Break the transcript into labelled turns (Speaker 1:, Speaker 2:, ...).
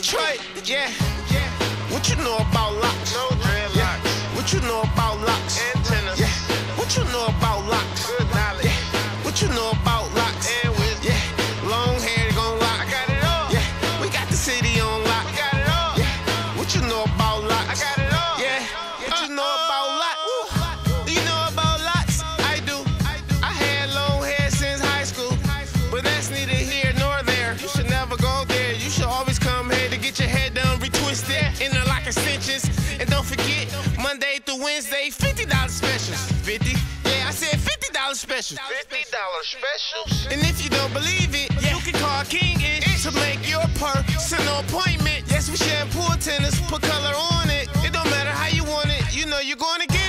Speaker 1: Detroit, yeah. What you know about locks? No dreadlocks. What you know about locks? Antennas. Yeah. What you know about In the lock extensions. And don't forget, Monday through Wednesday, $50 specials. 50? Yeah, I said $50 specials. $50
Speaker 2: specials?
Speaker 1: And if you don't believe it, yeah. you can call King and it's to make your perk. Send appointment. Yes, we shampoo tennis, put color on it. It don't matter how you want it, you know you're going to get